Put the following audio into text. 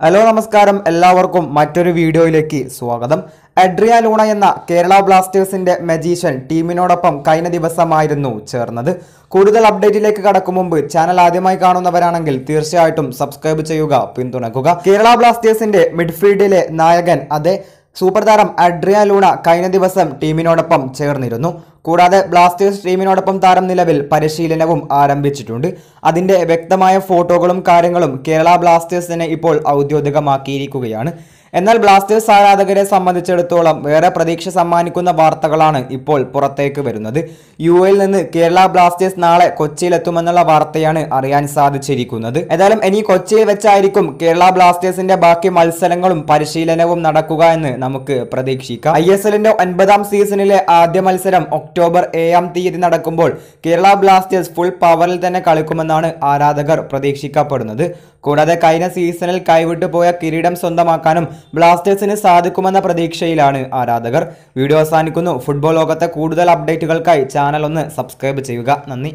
Hello നമസ്കാരം. എല്ലാവർക്കും മറ്റൊരു വീഡിയോയിലേക്ക് സ്വാഗതം. അഡ്രിയ ലൂണ എന്ന കേരള ബ്ലാസ്റ്റേഴ്സിന്റെ മജീഷ്യൻ ടീമിനോടൊപ്പം കഴിഞ്ഞ ദിവസമായിരുന്നു ചേർന്നത്. കൂടുതൽ അപ്ഡേറ്റിലേക്ക് കടക്കും മുമ്പ് ചാനൽ ആദ്യമായി കാണുന്നവരാണെങ്കിൽ തീർച്ചയായിട്ടും സബ്സ്ക്രൈബ് ചെയ്യുക പിന്തുണക്കുക കേരള ബ്ലാസ്റ്റേഴ്സിന്റെ മിഡ്ഫീൽഡിലെ നായകൻ അതെ സൂപ്പർ താരം അഡ്രിയ ലൂണ കഴിഞ്ഞ ദിവസം ടീമിനോടൊപ്പം ചേർന്നിരുന്നു. കൂടാതെ ബ്ലാസ്റ്റേഴ്സ് ടീമിനോടൊപ്പം താരം നിലവിൽ പരിശീലനവും ആരംഭിച്ചിട്ടുണ്ട്. അതിന്റെ വ്യക്തമായ ഫോട്ടോകളും കാര്യങ്ങളും കേരള ബ്ലാസ്റ്റേഴ്സിനെ ഇപ്പോൾ ഔദ്യോഗികമാക്കിയിരിക്കുകയാണ്. എന്നാൽ ബ്ലാസ്റ്റേഴ്സ് ആരാധകരെ സംബന്ധിച്ചിടത്തോളം വേറെ പ്രതീക്ഷ സമ്മാനിക്കുന്ന വാർത്തകളാണ് ഇപ്പോൾ പുറത്തേക്ക് വരുന്നത്. യു എയിൽ നിന്ന് കേരള ബ്ലാസ്റ്റേഴ്സ് നാളെ കൊച്ചിയിൽ എത്തുമെന്നുള്ള വാർത്തയാണ് അറിയാൻ സാധിച്ചിരിക്കുന്നത്. ഏതായാലും ഇനി കൊച്ചിയിൽ വെച്ചായിരിക്കും കേരള ബ്ലാസ്റ്റേഴ്സിന്റെ ബാക്കി മത്സരങ്ങളും പരിശീലനവും നടക്കുക എന്ന് നമുക്ക് പ്രതീക്ഷിക്കാം. ഐ എസ് എല്ലിന്റെ ഒൻപതാം സീസണിലെ ആദ്യ മത്സരം ഒക്ടോബർ ഏഴാം തീയതി നടക്കുമ്പോൾ കേരള ബ്ലാസ്റ്റേഴ്സ് ഫുൾ പവറിൽ തന്നെ കളിക്കുമെന്നാണ് ആരാധകർ പ്രതീക്ഷിക്കപ്പെടുന്നത്. കൂടാതെ കഴിഞ്ഞ സീസണിൽ കൈവിട്ടു പോയ കിരീടം സ്വന്തമാക്കാനും ബ്ലാസ്റ്റേഴ്സിന് സാധിക്കുമെന്ന പ്രതീക്ഷയിലാണ് ആരാധകർ. വീഡിയോ അവസാനിക്കുന്നു. ഫുട്ബോൾ ലോകത്തെ കൂടുതൽ അപ്ഡേറ്റുകൾക്കായി ചാനൽ ഒന്ന് സബ്സ്ക്രൈബ് ചെയ്യുക. നന്ദി.